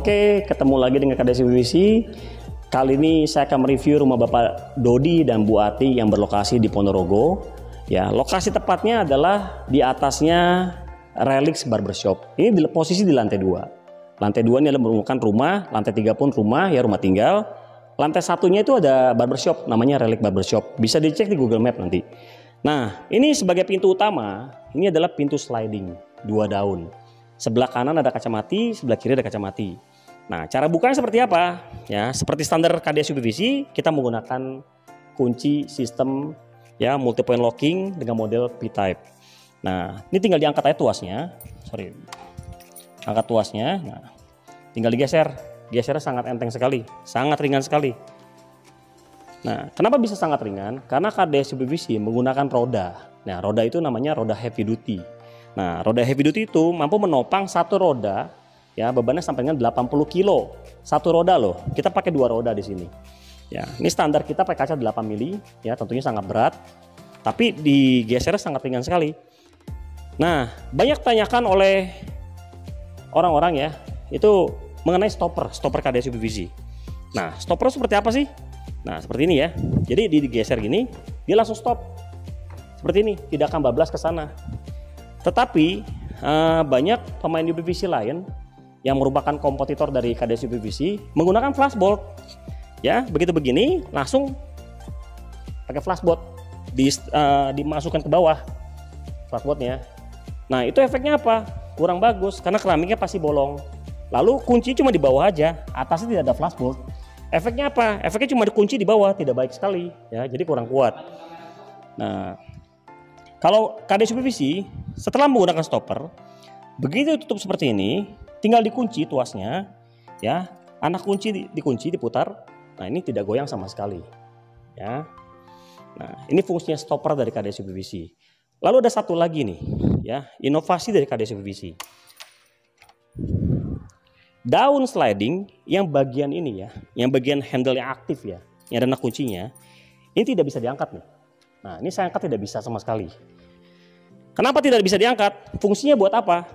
Oke, ketemu lagi dengan KDS PVC. Kali ini saya akan mereview rumah Bapak Dodi dan Bu Ati yang berlokasi di Ponorogo. Ya, lokasi tepatnya adalah di atasnya Relix Barbershop. Ini di posisi di lantai dua. Lantai dua ini adalah merupakan rumah, lantai tiga pun rumah ya rumah tinggal. Lantai satunya itu ada barbershop, namanya Relic Barbershop. Bisa dicek di Google Map nanti. Nah, ini sebagai pintu utama, ini adalah pintu sliding, dua daun. Sebelah kanan ada kaca mati, sebelah kiri ada kaca mati. Nah, cara bukanya seperti apa? Ya, seperti standar KDS UPVC, kita menggunakan kunci sistem ya multi point locking dengan model P-type. Nah, ini tinggal diangkat aja tuasnya. Sorry. Angkat tuasnya. Nah, tinggal digeser. Gesernya sangat enteng sekali, sangat ringan sekali. Nah, kenapa bisa sangat ringan? Karena KDS UPVC menggunakan roda. Nah, roda itu namanya roda heavy duty. Nah, roda heavy duty itu mampu menopang satu roda ya bebannya sampai dengan 80 kilo. Satu roda loh. Kita pakai dua roda di sini. Ya, ini standar kita pakai kaca 8 mili ya, tentunya sangat berat. Tapi digeser sangat ringan sekali. Nah, banyak tanyakan oleh orang-orang ya, itu mengenai stopper, stopper KDS PVC. Nah, stopper seperti apa sih? Nah, seperti ini ya. Jadi digeser gini, dia langsung stop. Seperti ini, tidak akan bablas ke sana. Tetapi uh, banyak pemain UPVC lain yang merupakan kompetitor dari KDS UPVC menggunakan flashbolt. Ya, begitu begini langsung pakai flashbolt di, uh, dimasukkan ke bawah flashboltnya. Nah, itu efeknya apa? Kurang bagus karena keramiknya pasti bolong. Lalu kunci cuma di bawah aja, atasnya tidak ada flashbolt. Efeknya apa? Efeknya cuma dikunci di bawah, tidak baik sekali ya, jadi kurang kuat. Nah, kalau KDS PVC setelah menggunakan stopper, begitu tutup seperti ini, tinggal dikunci tuasnya, ya, anak kunci dikunci diputar. Nah ini tidak goyang sama sekali, ya. Nah ini fungsinya stopper dari KDS PVC. Lalu ada satu lagi nih, ya, inovasi dari KDS PVC. Daun sliding yang bagian ini ya, yang bagian handle yang aktif ya, yang ada anak kuncinya, ini tidak bisa diangkat nih. Nah ini saya angkat tidak bisa sama sekali. Kenapa tidak bisa diangkat? Fungsinya buat apa?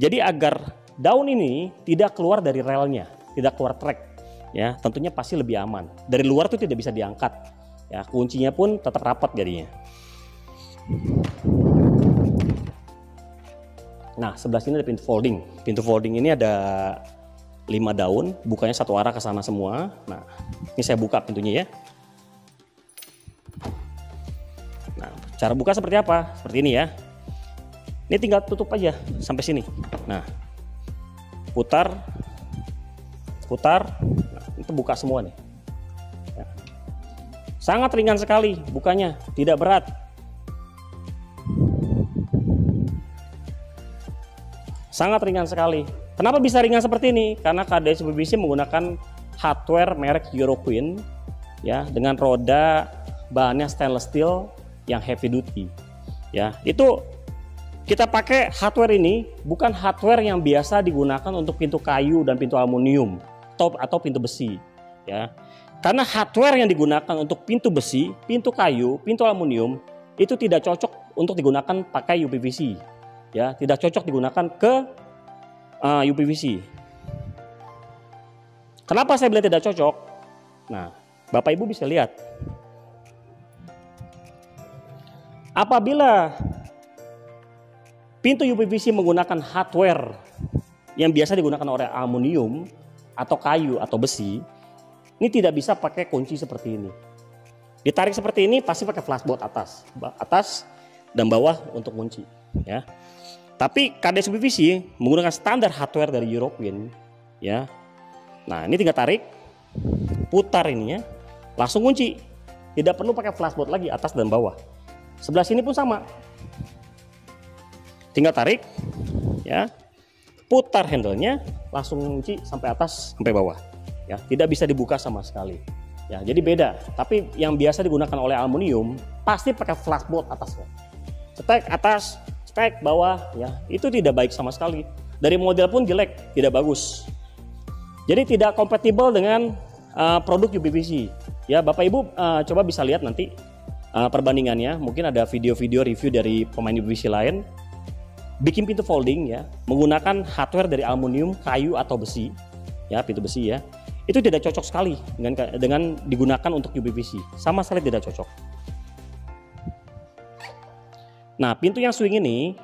Jadi agar daun ini tidak keluar dari relnya, tidak keluar track. Ya, tentunya pasti lebih aman. Dari luar itu tidak bisa diangkat. Ya, kuncinya pun tetap rapat jadinya. Nah, sebelah sini ada pintu folding. Pintu folding ini ada lima daun, bukanya satu arah ke sana semua. Nah, ini saya buka pintunya ya. Nah, cara buka seperti apa? Seperti ini ya. Ini tinggal tutup aja sampai sini. Nah, putar, putar, itu buka semua nih. Ya. Sangat ringan sekali bukanya, tidak berat. Sangat ringan sekali. Kenapa bisa ringan seperti ini? Karena KDS BBC menggunakan hardware merek Euroqueen ya dengan roda bahannya stainless steel yang heavy duty. Ya, itu kita pakai hardware ini bukan hardware yang biasa digunakan untuk pintu kayu dan pintu aluminium top atau pintu besi ya. Karena hardware yang digunakan untuk pintu besi pintu kayu pintu aluminium itu tidak cocok untuk digunakan pakai UPVC ya. Tidak cocok digunakan ke uh, UPVC kenapa saya bilang tidak cocok? Nah bapak ibu bisa lihat. Apabila Pintu UPVC menggunakan hardware yang biasa digunakan oleh aluminium atau kayu atau besi. Ini tidak bisa pakai kunci seperti ini. Ditarik seperti ini pasti pakai flashbolt atas, atas dan bawah untuk kunci, ya. Tapi KDS UPVC menggunakan standar hardware dari European, ya. Nah, ini tinggal tarik, putar ininya, langsung kunci. Tidak perlu pakai flashbolt lagi atas dan bawah. Sebelah sini pun sama, tinggal tarik ya. Putar handlenya langsung kunci sampai atas sampai bawah ya. Tidak bisa dibuka sama sekali ya. Jadi beda. Tapi yang biasa digunakan oleh aluminium pasti pakai flashbolt atasnya. Stek atas stek bawah ya. Itu tidak baik sama sekali. Dari model pun jelek tidak bagus. Jadi tidak kompatibel dengan uh, produk UPVC ya Bapak Ibu uh, coba bisa lihat nanti uh, perbandingannya. Mungkin ada video-video review dari pemain UPVC lain bikin pintu folding ya menggunakan hardware dari aluminium, kayu atau besi. Ya pintu besi ya. Itu tidak cocok sekali dengan dengan digunakan untuk UPVC sama sekali tidak cocok. Nah pintu yang swing ini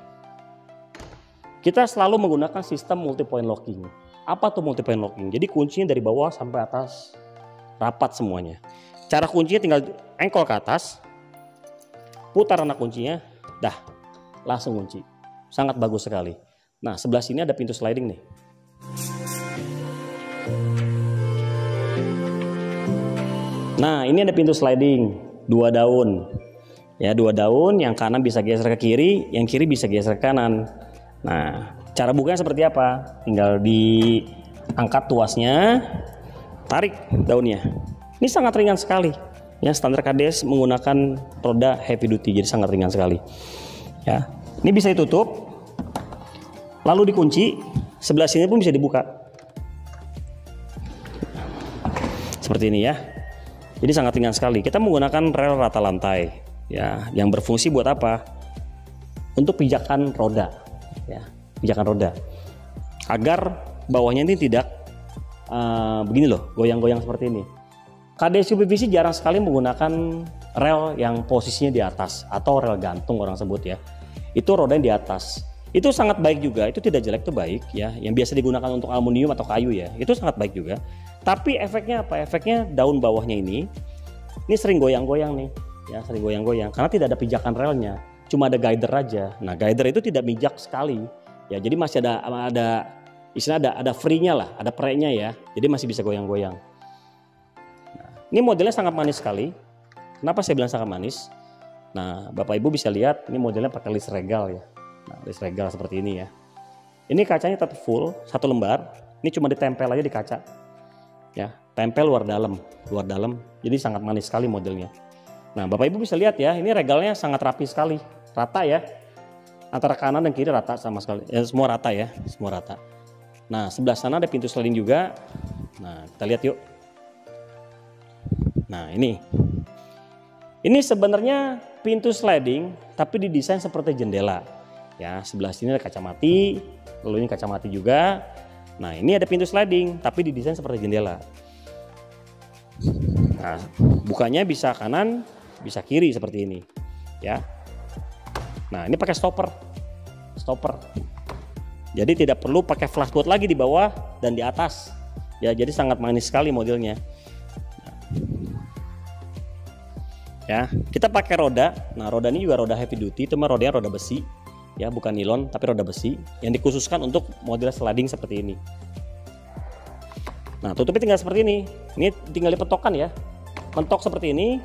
kita selalu menggunakan sistem multi point locking. Apa tuh multi point locking? Jadi kuncinya dari bawah sampai atas rapat semuanya. Cara kuncinya tinggal engkol ke atas putar anak kuncinya dah langsung kunci sangat bagus sekali nah sebelah sini ada pintu sliding nih Nah, ini ada pintu sliding, dua daun. Ya, dua daun, yang kanan bisa geser ke kiri, yang kiri bisa geser ke kanan. Nah, cara bukanya seperti apa? Tinggal diangkat tuasnya, tarik daunnya. Ini sangat ringan sekali. Ya, standar KDS menggunakan roda heavy duty, jadi sangat ringan sekali. Ya, ini bisa ditutup, lalu dikunci. Sebelah sini pun bisa dibuka. Seperti ini ya. Jadi sangat ringan sekali. Kita menggunakan rel rata lantai ya, yang berfungsi buat apa? Untuk pijakan roda ya, pijakan roda. Agar bawahnya ini tidak uh, begini loh, goyang-goyang seperti ini. KDS PVC jarang sekali menggunakan rel yang posisinya di atas atau rel gantung orang sebut ya. Itu roda yang di atas. Itu sangat baik juga, itu tidak jelek itu baik ya, yang biasa digunakan untuk aluminium atau kayu ya. Itu sangat baik juga. Tapi efeknya apa? Efeknya daun bawahnya ini ini sering goyang-goyang nih, ya sering goyang-goyang karena tidak ada pijakan relnya, cuma ada guider aja. Nah guider itu tidak mijak sekali, ya jadi masih ada ada istilah ada ada free-nya lah, ada pre-nya ya, jadi masih bisa goyang-goyang. Nah, ini modelnya sangat manis sekali. Kenapa saya bilang sangat manis? Nah, Bapak Ibu bisa lihat ini modelnya pakai list regal ya. Nah, list regal seperti ini ya. Ini kacanya tetap full, satu lembar. Ini cuma ditempel aja di kaca. Ya tempel luar dalam luar dalam. Jadi sangat manis sekali modelnya. Nah bapak ibu bisa lihat ya ini regalnya sangat rapi sekali. Rata ya. Antara kanan dan kiri rata sama sekali. Ya, semua rata ya semua rata. Nah sebelah sana ada pintu sliding juga. Nah kita lihat yuk. Nah ini. Ini sebenarnya pintu sliding tapi didesain seperti jendela ya sebelah sini ada kaca mati lalu ini kaca mati juga Nah ini ada pintu sliding tapi didesain seperti jendela. Nah bukanya bisa kanan, bisa kiri seperti ini, ya. Nah ini pakai stopper, stopper. Jadi tidak perlu pakai flashboard lagi di bawah dan di atas. Ya jadi sangat manis sekali modelnya. ya kita pakai roda. Nah roda ini juga roda heavy duty, cuma rodanya roda besi ya bukan nilon tapi roda besi yang dikhususkan untuk model sliding seperti ini. Nah tutupnya tinggal seperti ini. Ini tinggal dipetokkan ya. Mentok seperti ini.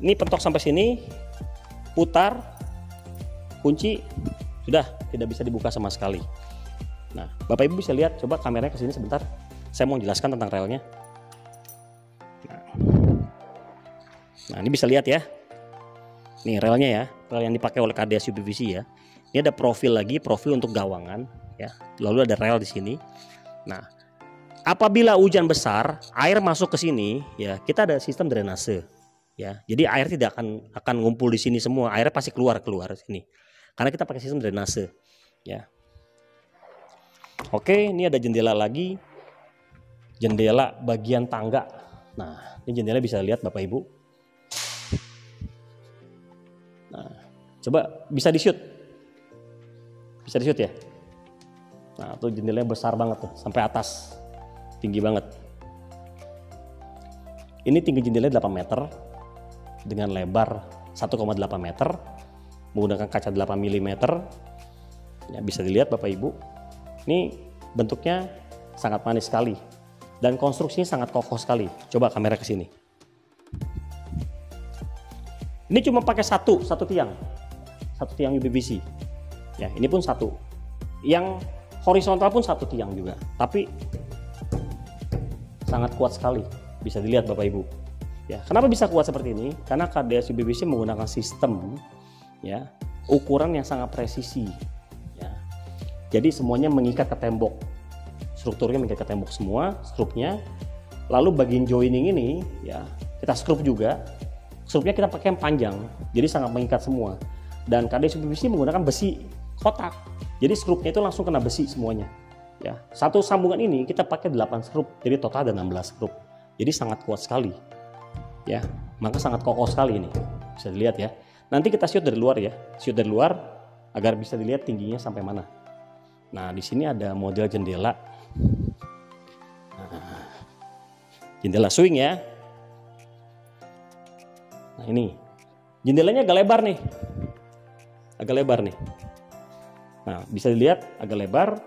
Ini pentok sampai sini. Putar. Kunci. Sudah tidak bisa dibuka sama sekali. Nah bapak ibu bisa lihat. Coba kameranya ke sini sebentar. Saya mau jelaskan tentang relnya. Nah, ini bisa lihat ya. Nih relnya ya. Rel yang dipakai oleh KDS UPVC ya ini ada profil lagi, profil untuk gawangan ya. Lalu ada rel di sini. Nah, apabila hujan besar, air masuk ke sini ya, kita ada sistem drainase ya. Jadi air tidak akan akan ngumpul di sini semua, air pasti keluar keluar sini. Karena kita pakai sistem drainase ya. Oke, ini ada jendela lagi. Jendela bagian tangga. Nah, ini jendela bisa lihat Bapak Ibu. Nah, coba bisa di shoot bisa di shoot ya? Nah tuh jendelanya besar banget tuh sampai atas. Tinggi banget. Ini tinggi jendelanya 8 meter dengan lebar 1,8 meter menggunakan kaca 8 mm ya bisa dilihat Bapak Ibu ini bentuknya sangat manis sekali dan konstruksinya sangat kokoh sekali. Coba kamera ke sini. Ini cuma pakai satu satu tiang. Satu tiang UPVC ya ini pun satu. Yang horizontal pun satu tiang juga. Tapi sangat kuat sekali. Bisa dilihat Bapak Ibu. Ya kenapa bisa kuat seperti ini? Karena KDS UBBC menggunakan sistem ya ukuran yang sangat presisi ya. Jadi semuanya mengikat ke tembok. Strukturnya mengikat ke tembok semua struknya. Lalu bagian joining ini ya kita skrup juga. Skrupnya kita pakai yang panjang jadi sangat mengikat semua. Dan KDS UBBC menggunakan besi kotak. Jadi skrupnya itu langsung kena besi semuanya. Ya, satu sambungan ini kita pakai 8 skrup, jadi total ada 16 skrup. Jadi sangat kuat sekali. Ya, maka sangat kokoh sekali ini. Bisa dilihat ya. Nanti kita shoot dari luar ya. Shoot dari luar agar bisa dilihat tingginya sampai mana. Nah, di sini ada model jendela. Nah, jendela swing ya. Nah, ini. Jendelanya agak lebar nih. Agak lebar nih. Nah, bisa dilihat agak lebar.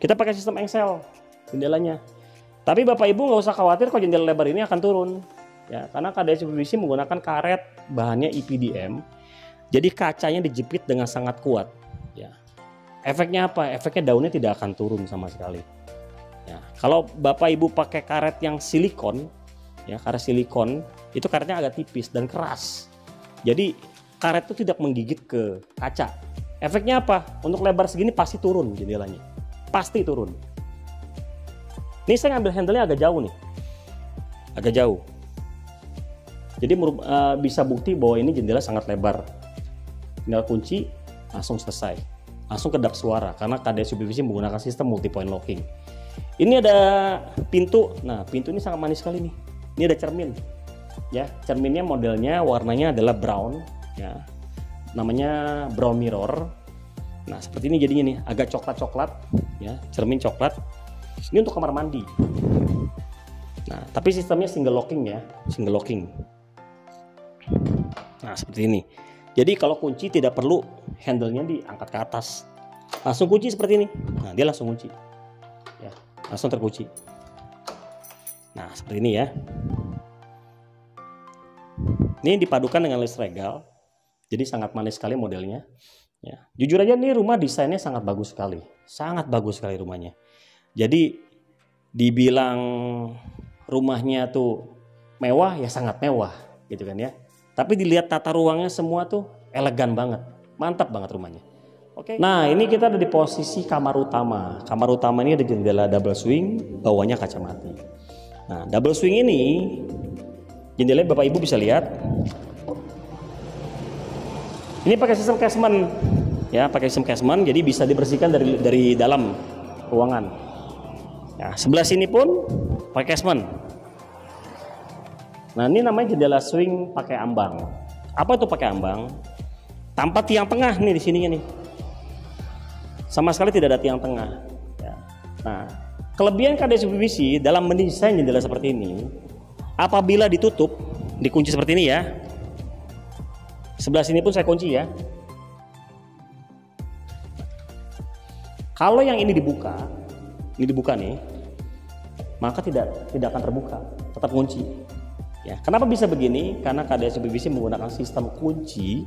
Kita pakai sistem engsel jendelanya. Tapi Bapak Ibu nggak usah khawatir kalau jendela lebar ini akan turun. Ya, karena KDS PVC menggunakan karet bahannya EPDM. Jadi kacanya dijepit dengan sangat kuat. Ya. Efeknya apa? Efeknya daunnya tidak akan turun sama sekali. Ya, kalau Bapak Ibu pakai karet yang silikon, ya karet silikon itu karetnya agak tipis dan keras. Jadi karet itu tidak menggigit ke kaca. Efeknya apa? Untuk lebar segini pasti turun jendelanya. Pasti turun. Ini saya ngambil handle-nya agak jauh nih. Agak jauh. Jadi uh, bisa bukti bahwa ini jendela sangat lebar. Tinggal kunci, langsung selesai. Langsung kedap suara karena KDS UPVC menggunakan sistem multi point locking. Ini ada pintu. Nah, pintu ini sangat manis sekali nih. Ini ada cermin. Ya, cerminnya modelnya warnanya adalah brown, ya. Namanya brown mirror. Nah, seperti ini jadinya nih, agak coklat-coklat, ya, cermin coklat ini untuk kamar mandi. Nah, tapi sistemnya single locking ya, single locking. Nah, seperti ini. Jadi kalau kunci tidak perlu handle-nya diangkat ke atas. Langsung kunci seperti ini. Nah, dia langsung kunci. Ya, langsung terkunci. Nah, seperti ini ya. Ini dipadukan dengan list regal. Jadi sangat manis sekali modelnya. Ya. Jujur aja nih rumah desainnya sangat bagus sekali. Sangat bagus sekali rumahnya. Jadi dibilang rumahnya tuh mewah ya sangat mewah gitu kan ya. Tapi dilihat tata ruangnya semua tuh elegan banget. Mantap banget rumahnya. Oke. Nah, ini kita ada di posisi kamar utama. Kamar utama ini ada jendela double swing, bawahnya kaca mati. Nah, double swing ini jendelanya Bapak Ibu bisa lihat. Ini pakai sistem casement. Ya, pakai sistem casement jadi bisa dibersihkan dari dari dalam ruangan. Ya, sebelah sini pun pakai casement. Nah, ini namanya jendela swing pakai ambang. Apa itu pakai ambang? Tanpa tiang tengah nih di sininya nih. Sama sekali tidak ada tiang tengah. Ya. Nah, kelebihan KDS PVC dalam mendesain jendela seperti ini, apabila ditutup, dikunci seperti ini ya. Sebelah sini pun saya kunci ya. Kalau yang ini dibuka, ini dibuka nih, maka tidak tidak akan terbuka, tetap kunci. Ya, kenapa bisa begini? Karena KDS BBC menggunakan sistem kunci,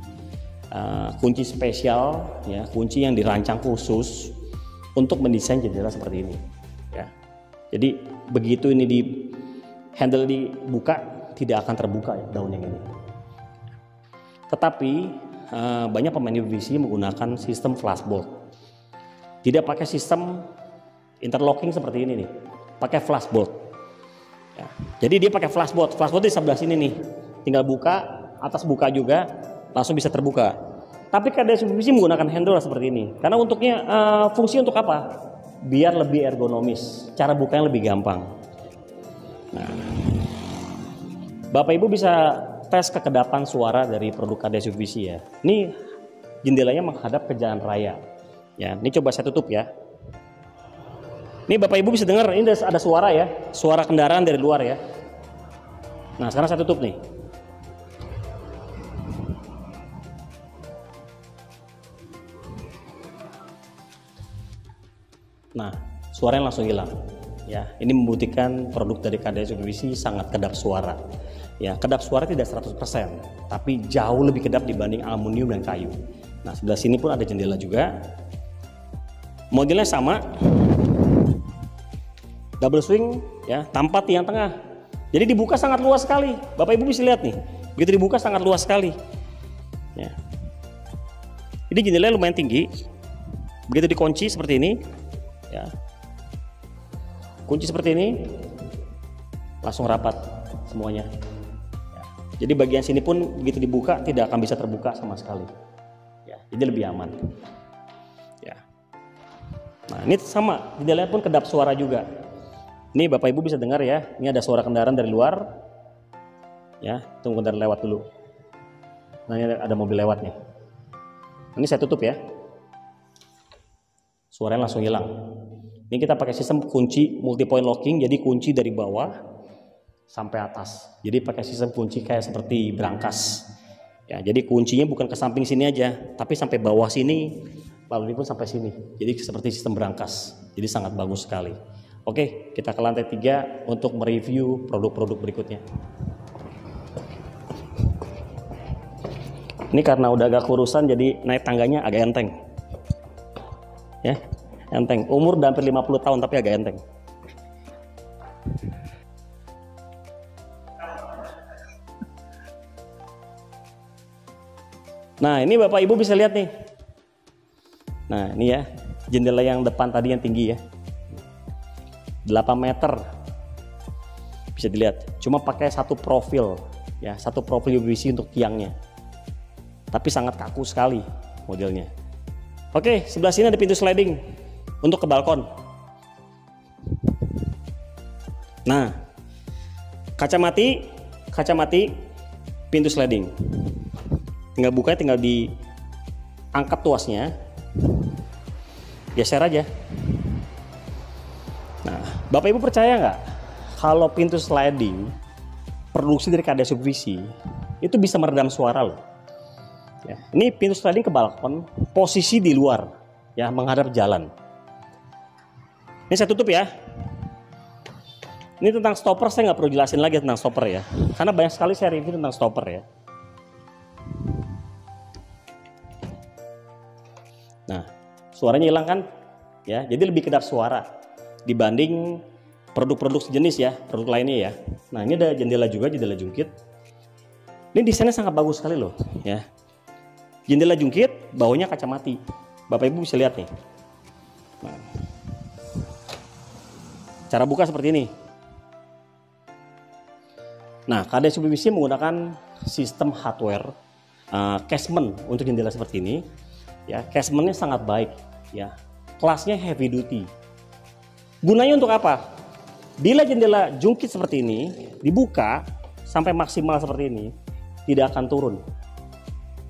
uh, kunci spesial, ya, kunci yang dirancang khusus untuk mendesain jendela seperti ini. Ya, jadi begitu ini di handle dibuka, tidak akan terbuka ya daun yang ini. Tetapi uh, banyak pemain BBC menggunakan sistem flashbolt, tidak pakai sistem interlocking seperti ini nih pakai flashbolt ya. jadi dia pakai flashbolt flashbolt di sebelah sini nih tinggal buka atas buka juga langsung bisa terbuka. Tapi KDS PVC menggunakan handle seperti ini karena untuknya uh, fungsi untuk apa? Biar lebih ergonomis cara bukanya lebih gampang. Nah Bapak Ibu bisa tes kekedapan suara dari produk KDS PVC ya ini jendelanya menghadap ke jalan raya ya ini coba saya tutup ya ini Bapak Ibu bisa dengar, ini ada suara ya, suara kendaraan dari luar ya. Nah sekarang saya tutup nih. Nah, suaranya langsung hilang. Ya, ini membuktikan produk dari KDS PVC sangat kedap suara. Ya, kedap suara tidak 100%, tapi jauh lebih kedap dibanding aluminium dan kayu. Nah, sebelah sini pun ada jendela juga. Modelnya sama, double swing ya tanpa tiang tengah. Jadi dibuka sangat luas sekali. Bapak Ibu bisa lihat nih. Begitu dibuka sangat luas sekali. Ya. Ini jendelanya lumayan tinggi. Begitu dikunci seperti ini, ya. Kunci seperti ini langsung rapat semuanya. Jadi bagian sini pun begitu dibuka tidak akan bisa terbuka sama sekali. Ya, jadi lebih aman. Ya. Nah, ini sama, jendelanya pun kedap suara juga. Ini Bapak Ibu bisa dengar ya, ini ada suara kendaraan dari luar. Ya, tunggu kendaraan lewat dulu. Nah, ini ada mobil lewat nih. Ini saya tutup ya. Suaranya langsung hilang. Ini kita pakai sistem kunci multi point locking, jadi kunci dari bawah sampai atas. Jadi pakai sistem kunci kayak seperti berangkas. Ya, jadi kuncinya bukan ke samping sini aja, tapi sampai bawah sini lalu pun sampai sini. Jadi seperti sistem berangkas. Jadi sangat bagus sekali. Oke, kita ke lantai tiga untuk mereview produk-produk berikutnya. Ini karena udah agak kurusan jadi naik tangganya agak enteng. Ya, enteng. Umur udah hampir 50 tahun tapi agak enteng. Nah, ini Bapak Ibu bisa lihat nih. Nah ini ya jendela yang depan tadi yang tinggi ya. 8 meter. Bisa dilihat cuma pakai satu profil ya satu profil UVC untuk tiangnya. Tapi sangat kaku sekali modelnya. Oke sebelah sini ada pintu sliding untuk ke balkon. Nah kaca mati kaca mati pintu sliding tinggal buka tinggal diangkat tuasnya. Geser aja. Nah bapak ibu percaya nggak? Kalau pintu sliding produksi dari KDS Subvisi itu bisa meredam suara loh. Ya. ini pintu sliding ke balkon posisi di luar ya menghadap jalan. Ini saya tutup ya. Ini tentang stopper saya nggak perlu jelasin lagi tentang stopper ya. Karena banyak sekali saya review tentang stopper ya suaranya hilang kan? Ya, jadi lebih kedap suara dibanding produk-produk sejenis ya, produk lainnya ya. Nah, ini ada jendela juga, jendela jungkit. Ini desainnya sangat bagus sekali loh, ya. Jendela jungkit, bawahnya kaca mati. Bapak Ibu bisa lihat nih. Nah, cara buka seperti ini. Nah, KD Subsidi menggunakan sistem hardware uh, casement untuk jendela seperti ini ya casementnya sangat baik. Ya kelasnya heavy duty. Gunanya untuk apa? Bila jendela jungkit seperti ini dibuka sampai maksimal seperti ini tidak akan turun.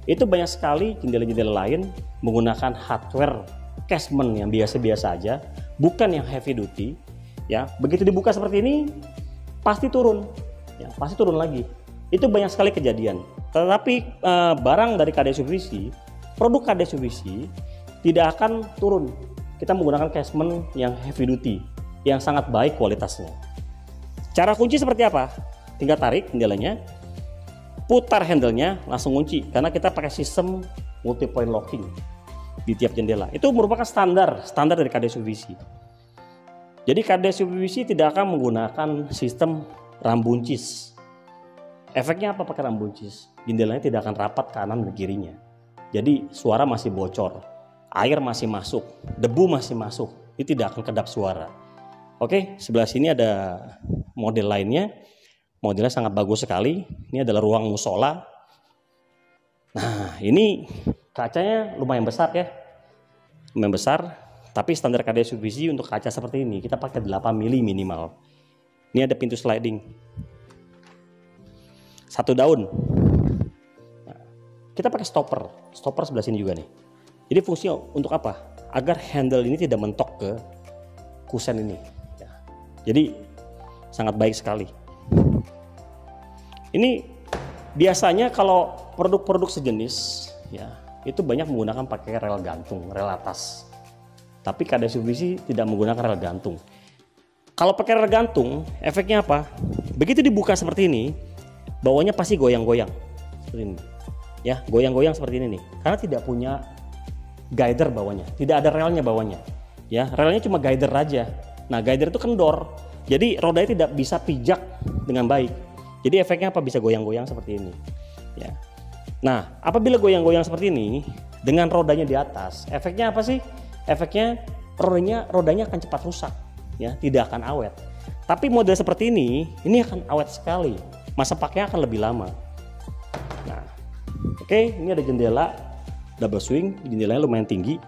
Itu banyak sekali jendela-jendela lain menggunakan hardware casement yang biasa-biasa aja bukan yang heavy duty. Ya begitu dibuka seperti ini pasti turun. Ya pasti turun lagi. Itu banyak sekali kejadian. Tetapi uh, barang dari KD Subsidi produk KD Mitsubishi tidak akan turun. Kita menggunakan casement yang heavy duty, yang sangat baik kualitasnya. Cara kunci seperti apa? Tinggal tarik jendelanya, putar handlenya, langsung kunci. Karena kita pakai sistem multi point locking di tiap jendela. Itu merupakan standar, standar dari KD Mitsubishi. Jadi KD Mitsubishi tidak akan menggunakan sistem rambuncis. Efeknya apa pakai rambuncis? Jendelanya tidak akan rapat kanan dan kirinya jadi suara masih bocor, air masih masuk, debu masih masuk. Ini tidak akan kedap suara. Oke, sebelah sini ada model lainnya. Modelnya sangat bagus sekali. Ini adalah ruang musola. Nah, ini kacanya lumayan besar ya. Lumayan besar, tapi standar KDA Subsidi untuk kaca seperti ini kita pakai 8 mili minimal. Ini ada pintu sliding. Satu daun kita pakai stopper. Stopper sebelah sini juga nih. Jadi fungsinya untuk apa? Agar handle ini tidak mentok ke kusen ini. Ya. jadi sangat baik sekali. Ini biasanya kalau produk-produk sejenis ya itu banyak menggunakan pakai rel gantung rel atas. Tapi KD Subsidi tidak menggunakan rel gantung. Kalau pakai rel gantung efeknya apa? Begitu dibuka seperti ini bawahnya pasti goyang-goyang. Seperti ini ya goyang-goyang seperti ini nih. Karena tidak punya guider bawahnya. Tidak ada relnya bawahnya. Ya relnya cuma guider aja. Nah guider itu kendor. Jadi rodanya tidak bisa pijak dengan baik. Jadi efeknya apa? Bisa goyang-goyang seperti ini. Ya. Nah apabila goyang-goyang seperti ini dengan rodanya di atas efeknya apa sih? Efeknya rodanya rodanya akan cepat rusak. Ya tidak akan awet. Tapi model seperti ini ini akan awet sekali. Masa pakainya akan lebih lama Oke, ini ada jendela double swing, jendelanya lumayan tinggi.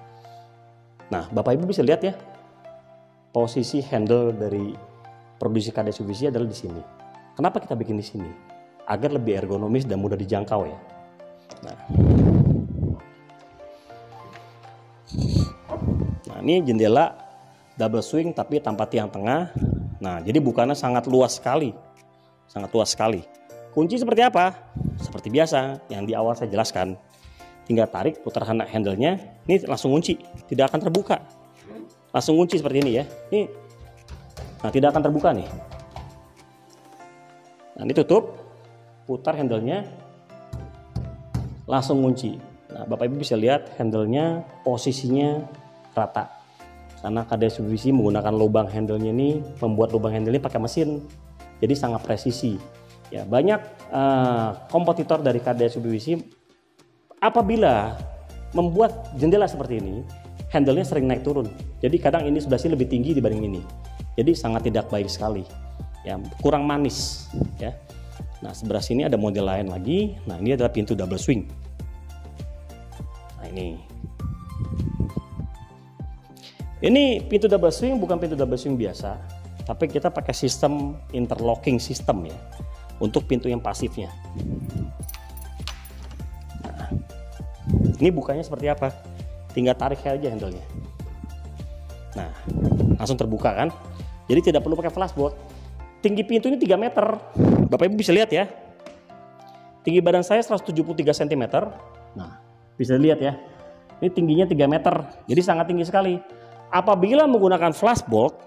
Nah, Bapak Ibu bisa lihat ya, posisi handle dari produksi KDS UVC adalah di sini. Kenapa kita bikin di sini? Agar lebih ergonomis dan mudah dijangkau ya. Nah, nah ini jendela double swing tapi tanpa tiang tengah. Nah, jadi bukannya sangat luas sekali. Sangat luas sekali. Kunci seperti apa? Seperti biasa yang di awal saya jelaskan. Tinggal tarik putar handle-nya, ini langsung kunci, tidak akan terbuka. Langsung kunci seperti ini ya. Ini Nah, tidak akan terbuka nih. Nah, ini tutup, putar handle-nya, langsung kunci. Nah, Bapak Ibu bisa lihat handle-nya posisinya rata. Karena KDS UVC menggunakan lubang handle-nya ini, membuat lubang handle ini pakai mesin. Jadi sangat presisi. Ya, banyak uh, kompetitor dari KDS UVC apabila membuat jendela seperti ini, handle-nya sering naik turun. Jadi kadang ini sebelah sini lebih tinggi dibanding ini. Jadi sangat tidak baik sekali. Ya, kurang manis ya. Nah, sebelah sini ada model lain lagi. Nah, ini adalah pintu double swing. Nah, ini. Ini pintu double swing bukan pintu double swing biasa, tapi kita pakai sistem interlocking system ya untuk pintu yang pasifnya. Nah, ini bukanya seperti apa? Tinggal tarik aja handle-nya. Nah, langsung terbuka kan? Jadi tidak perlu pakai flashboard. Tinggi pintu ini 3 meter. Bapak Ibu bisa lihat ya. Tinggi badan saya 173 cm. Nah, bisa lihat ya. Ini tingginya 3 meter. Jadi sangat tinggi sekali. Apabila menggunakan flashboard,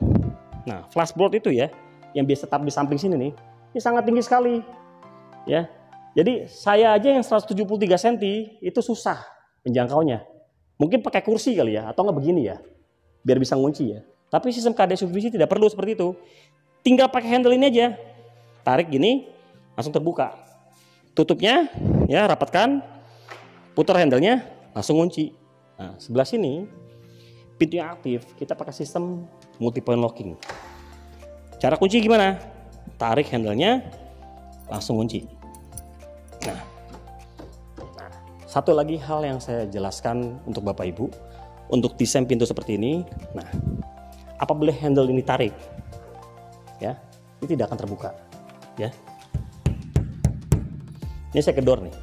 nah flashboard itu ya, yang biasa tetap di samping sini nih, ini sangat tinggi sekali. Ya. Jadi saya aja yang 173 cm itu susah menjangkaunya. Mungkin pakai kursi kali ya, atau nggak begini ya, biar bisa ngunci ya. Tapi sistem KD subsidi tidak perlu seperti itu. Tinggal pakai handle ini aja. Tarik gini, langsung terbuka. Tutupnya, ya rapatkan, putar handlenya, langsung kunci. Nah, sebelah sini, pintu yang aktif, kita pakai sistem multi point locking. Cara kunci gimana? Tarik handlenya, langsung kunci. Nah, satu lagi hal yang saya jelaskan untuk Bapak Ibu, untuk desain pintu seperti ini, nah apabila handle ini tarik ya ini tidak akan terbuka ya. Ini saya kedor nih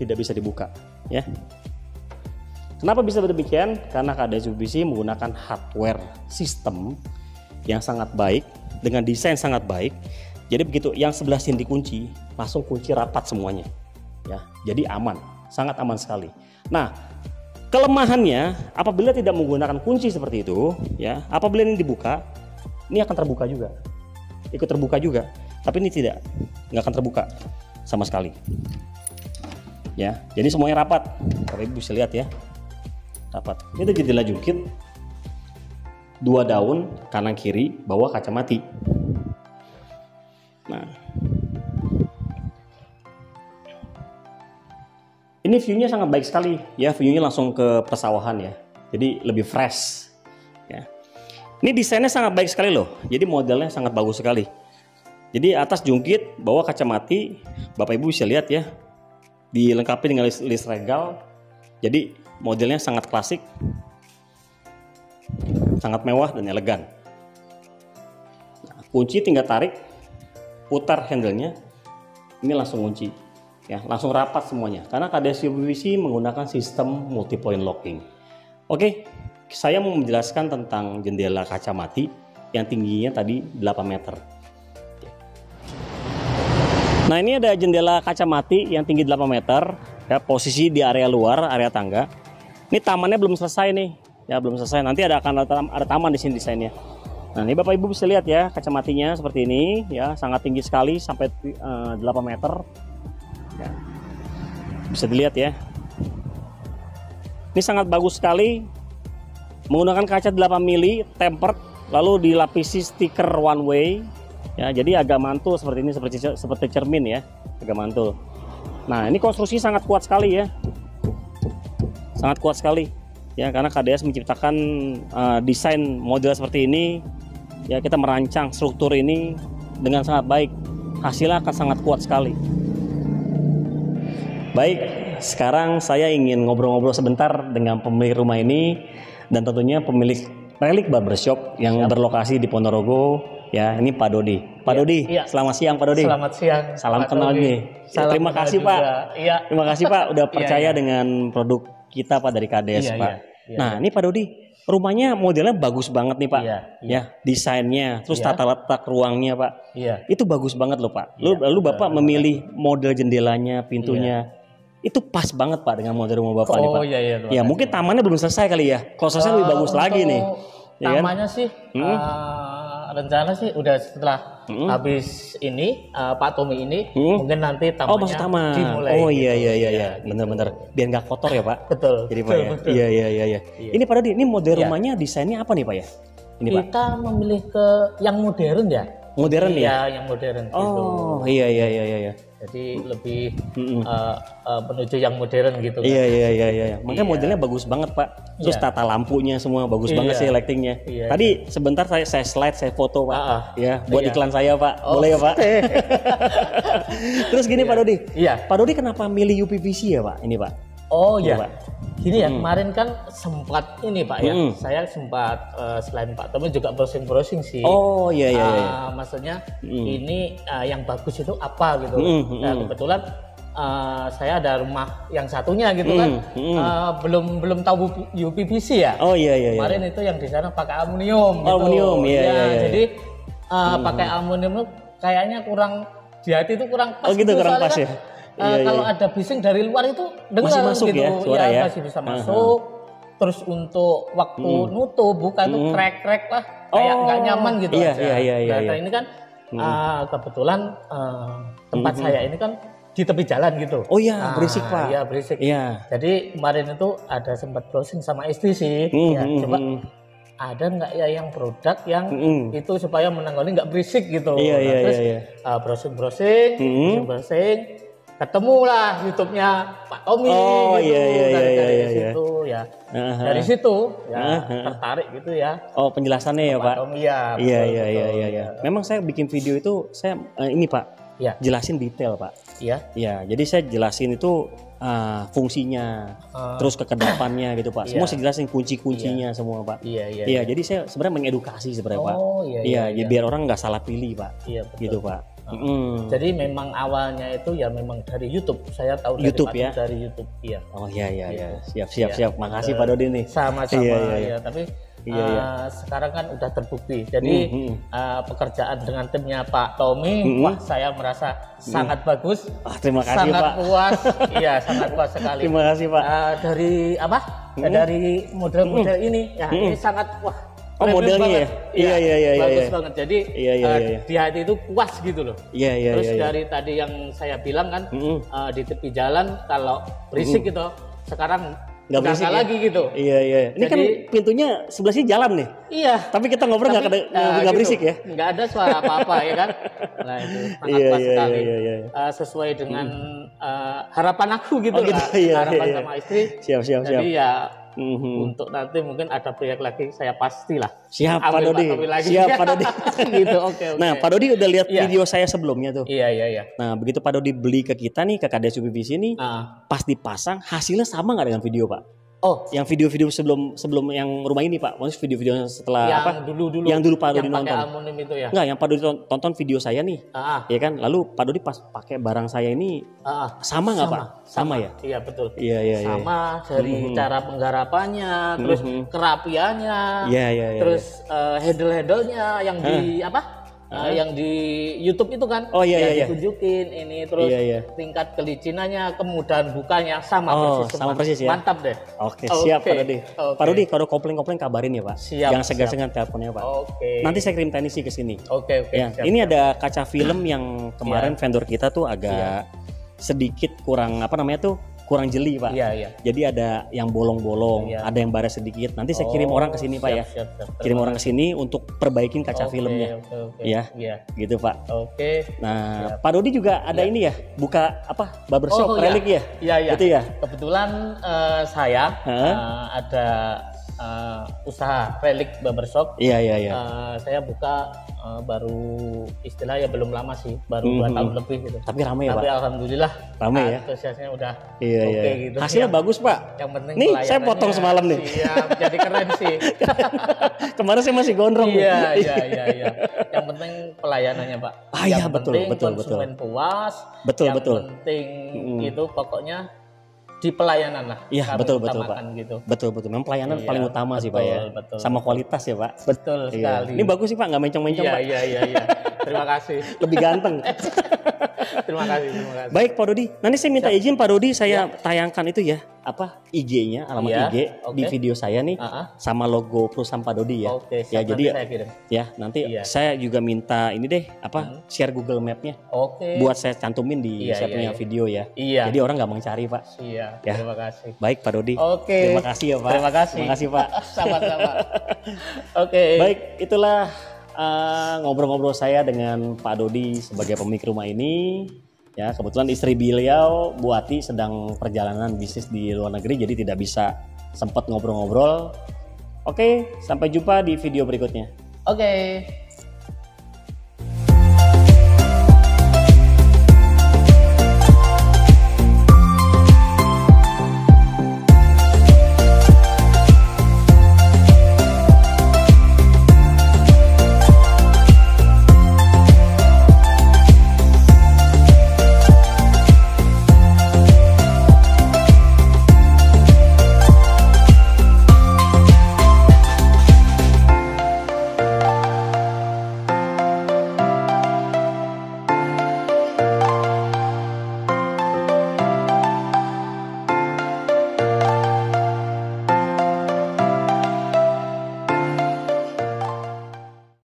tidak bisa dibuka ya. Kenapa bisa demikian? Karena KDS UPC menggunakan hardware sistem yang sangat baik dengan desain sangat baik jadi begitu yang sebelah sini dikunci langsung kunci rapat semuanya ya jadi aman sangat aman sekali nah Kelemahannya apabila tidak menggunakan kunci seperti itu, ya, apabila ini dibuka, ini akan terbuka juga. Ikut terbuka juga. Tapi ini tidak, nggak akan terbuka sama sekali. Ya, jadi semuanya rapat. Bapak Ibu bisa lihat ya. Rapat. Ini jendela jungkit. Dua daun kanan kiri, bawah kaca mati. Nah, Ini view-nya sangat baik sekali ya, view-nya langsung ke persawahan ya. Jadi lebih fresh ya. Ini desainnya sangat baik sekali loh. Jadi modelnya sangat bagus sekali. Jadi atas jungkit, bawah kaca mati, Bapak Ibu bisa lihat ya. Dilengkapi dengan list, list regal. Jadi modelnya sangat klasik. Sangat mewah dan elegan. Nah, kunci tinggal tarik, putar handle-nya. Ini langsung kunci ya langsung rapat semuanya karena KDS PVC menggunakan sistem multi point locking oke saya mau menjelaskan tentang jendela kaca mati yang tingginya tadi 8 meter nah ini ada jendela kaca mati yang tinggi 8 meter ya posisi di area luar area tangga ini tamannya belum selesai nih ya belum selesai nanti ada akan ada taman di sini desainnya Nah ini Bapak Ibu bisa lihat ya kacamatinya seperti ini ya sangat tinggi sekali sampai uh, eh, 8 meter Ya. Bisa dilihat ya. Ini sangat bagus sekali. Menggunakan kaca 8 mili tempered lalu dilapisi stiker one way. Ya, jadi agak mantul seperti ini seperti seperti cermin ya, agak mantul. Nah, ini konstruksi sangat kuat sekali ya. Sangat kuat sekali. Ya, karena KDS menciptakan uh, desain model seperti ini, ya kita merancang struktur ini dengan sangat baik. Hasilnya akan sangat kuat sekali. Baik, sekarang saya ingin ngobrol-ngobrol sebentar dengan pemilik rumah ini dan tentunya pemilik Relik Barbershop yang berlokasi di Ponorogo. Ya, ini Pak Dodi. Pak Iya, Dodi, iya. selamat siang Pak Dodi. Selamat siang. Salam Pak kenal Tobi. nih. Salam Terima kenal kasih, juga. Pak. Iya. Terima kasih Pak udah Iya, percaya iya. dengan produk kita Pak dari KDS Iya, Pak. iya, iya, nah, ini Pak Dodi, rumahnya modelnya bagus banget nih Pak. Iya, Ya, desainnya, terus Iya. tata letak ruangnya Pak. Iya. Itu bagus banget loh Pak. Lu, Iya, lalu betul, Bapak memilih model jendelanya, pintunya. Itu pas banget Pak dengan model rumah Bapak nih Oh Pak. iya iya. Ya mungkin tamannya belum selesai kali ya. Kalau selesai lebih Eh, bagus lagi nih. Ya kan? Tamannya sih eh, rencana sih udah setelah habis ini eh, Pak Tommy ini Hmm. mungkin nanti tamannya Oh masuk taman. dimulai. Oh iya gitu. iya iya iya. Bener-bener. Biar nggak kotor ya Pak. Betul. Jadi Pak betul, ya. betul. Iya iya iya iya. Ini Pak Dodi, ini model Iya. rumahnya desainnya apa nih Pak ya? Ini Pak. Kita memilih ke yang modern ya. Modern ya? Iya, yang modern gitu. Oh iya iya iya iya. iya. Jadi lebih eh, eh, menuju yang modern gitu kan. Iya iya iya iya. iya. Makanya Iya. modelnya bagus banget Pak. Terus Iya. tata lampunya semua bagus Iya. banget sih lightingnya. Iya, Tadi sebentar saya saya slide saya foto Pak. Ah. Ya buat Iya. iklan saya Pak. Boleh ya Pak? Terus gini Pak Dodi. Iya. Pak Dodi kenapa milih UPVC ya Pak? Ini Pak. Oh Iya, ya. Pak. Gini ya, kemarin kan sempat ini Pak ya. Hmm. Saya sempat eh, selain Pak Tommy juga browsing-browsing sih. Oh iya iya iya. Ah, maksudnya ini ah, yang bagus itu apa gitu. Mm, mm, Nah, kebetulan ah, saya ada rumah yang satunya gitu kan. Mm, mm. Ah, belum belum tahu UPVC ya. Oh iya iya iya. Kemarin itu yang di sana pakai aluminium gitu. Aluminium, iya, iya, iya. Jadi ah, pakai aluminium kayaknya kurang di hati itu kurang pas. Oh, gitu, kurang soalnya pas kan, ya? Ah, Iya, kalau iya. ada bising dari luar itu dengar masuk gitu. ya suara ya? masih bisa masuk. Terus untuk waktu nutup buka itu krek-krek lah kayak Oh, nggak nyaman gitu iya, aja. iya, iya, iya, Nah, iya. ini kan ah, kebetulan ah, tempat saya ini kan di tepi jalan gitu. Oh iya, Ah, berisik Pak. Iya berisik. Iya. Jadi kemarin itu ada sempat browsing sama istri sih. Hmm, ya, hmm, coba hmm. ada nggak ya yang produk yang Hmm. itu supaya menangani nggak berisik gitu. Iya, Nah, iya, terus iya, iya. uh, browsing-browsing, Hmm. browsing-browsing, ketemulah YouTube-nya Pak Tommy Oh, gitu. iya, iya, dari, iya, dari iya, iya. situ ya. Aha. Dari situ ya Aha. tertarik gitu ya. Oh penjelasannya ya Pak Pak. Tommy ya. Iya iya iya iya iya. Memang saya bikin video itu saya eh, ini Pak Iya, jelasin detail Pak. iya. Ya jadi saya jelasin itu ah, fungsinya, Ah. terus ke ke depannya gitu Pak. Semua Iya. saya jelasin kunci-kuncinya semua Pak. Iya, iya. Iya jadi saya sebenarnya mengedukasi sebenarnya Pak. Oh, iya, Iya, iya. jadi biar orang nggak salah pilih Pak. Iya, betul. Gitu Pak. Mm. Jadi memang awalnya itu ya memang dari YouTube. Saya tahu dari YouTube ya? dari YouTube. Iya. Oh iya iya iya. Siap siap siap. Makasih Pak Dodi nih. Sama-sama Iya, iya, iya. ya, tapi Iya, uh, iya. sekarang kan udah terbukti. Jadi Hmm, hmm. uh, pekerjaan dengan timnya Pak Tommy, Hmm. wah saya merasa sangat bagus, Ah, terima kasih sangat Pak. puas. iya, sangat puas sekali. Terima kasih Pak. Uh, dari apa? Hmm. Dari model-model ini, ya ini sangat wah. Oh, modelnya ya? Iya, iya, iya, iya, Bagus iya. banget. Jadi Iya, iya, uh, iya, iya. di hati itu puas gitu loh. Iya iya Terus iya. iya. dari tadi yang saya bilang kan Mm-mm. uh, di tepi jalan kalau berisik gitu, sekarang Nggak berisik ya? lagi gitu. Iya iya. Ini kan Jadi- pintunya sebelah sini jalan nih. Iya. Tapi kita ngobrol nggak nah, nggak gitu. berisik ya. Nggak ada suara apa-apa ya kan. Nah itu sangat Iya, pas iya, sekali. iya, iya. Eh, sesuai dengan eh, harapan aku gitu Oh, gitu, lah. iya, harapan iya, iya. sama istri. Siap siap siap. Jadi ya Mhm. untuk nanti mungkin ada proyek lagi saya pastilah. Siap Pak Dodi. Lagi. Siap Pak Dodi. gitu oke oke. Nah Pak Dodi udah lihat Iya. video saya sebelumnya tuh. Iya iya iya. Nah begitu Pak Dodi beli ke kita nih ke KDS UPVC nih, Ah. pas dipasang hasilnya sama nggak dengan video Pak? Oh Yang video-video sebelum sebelum yang rumah ini Pak, maksudnya video-video setelah yang apa? dulu dulu Yang dulu Pak Dodi yang nonton. aluminium itu ya. Enggak, yang Pak Dodi ton- tonton video saya nih, Ah, ya kan? Lalu Pak Dodi pas pakai barang saya ini ah, ah. sama nggak Pak? Sama, ya? Iya betul. Iya iya iya. sama dari cara penggarapannya, terus kerapiannya, Iya iya iya. terus eh, handle-handlenya yang di apa? Eh, yang di YouTube itu kan? Oh, iya, yang iya, iya. ditunjukin ini terus Iya, iya. tingkat kelicinannya, kemudahan bukanya sama Oh, persis. sama persis ya? Mantap deh. Oke, Oke, siap Pak Dodi. oke. Pak Dodi kalau komplain-komplain kabarin ya Pak. Siap, Jangan segan-segan teleponnya Pak. Oke. Nanti saya kirim teknisi ke sini. Oke oke. Ya, siap. ini ada kaca film yang kemarin vendor kita tuh agak sedikit kurang apa namanya tuh kurang jeli Pak. Iya iya. Jadi ada yang bolong-bolong, Iya. ada yang bares sedikit. Nanti saya kirim Oh, orang ke sini Pak siap, ya. Siap, siap. Kirim orang ke sini untuk perbaikin kaca Oke, filmnya. Oke oke. Iya. Iya. Gitu Pak. Oke. Nah, Pak Dodi juga ada ini ya, buka apa? Barbershop Oh, iya. relik ya? Iya iya. Itu ya. Kebetulan eh, saya Hah? eh, ada uh, usaha Relik Barbershop. Iya iya iya. Uh, saya buka uh, baru istilah ya belum lama sih, baru dua Mhm. tahun lebih gitu. Tapi ramai ya, Tapi Pak. alhamdulillah Ramai ya. antusiasnya udah Iya oke iya. gitu. Hasilnya Yang- bagus, Pak. Yang penting Nih, saya potong semalam nih. Siap, jadi keren sih. Kemarin saya masih gondrong. Iya, iya, iya, iya. Yang penting pelayanannya, Pak. Ah, iya, yang betul, penting betul, konsumen puas. Betul, yang betul. penting Mm. itu pokoknya di pelayanan lah. Iya, betul, betul, utamakan gitu. Betul betul. Memang pelayanan Iya, paling utama sih, Pak ya. betul, betul, Sama kualitas ya, Pak. Betul Iya. sekali. Ini bagus sih, Pak. Nggak mencong-mencong, Iya, Pak. iya, iya, iya. Terima kasih. Lebih ganteng. terima kasih, terima kasih. Baik Pak Dodi, nanti saya minta izin Pak Dodi saya tayangkan itu ya apa IG-nya, alamat Iya, IG di oke. video saya nih ah. sama logo perusahaan Pak Dodi ya. Oke, ya siap, jadi saya kirim. ya nanti Iya. saya juga minta ini deh apa share Google Map-nya Oke. buat saya cantumin di Iya, saya iya, punya iya. video ya. Iya. Jadi orang gampang cari Pak. Iya, Ya. terima kasih. Baik Pak Dodi. Oke. Terima kasih ya Pak. Terima kasih. Terima kasih Pak. Sama-sama. Oke. Baik, itulah uh, ngobrol-ngobrol saya dengan Pak Dodi sebagai pemilik rumah ini. Ya, kebetulan istri beliau Bu Ati sedang perjalanan bisnis di luar negeri jadi tidak bisa sempat ngobrol-ngobrol. Oke, sampai jumpa di video berikutnya. Oke.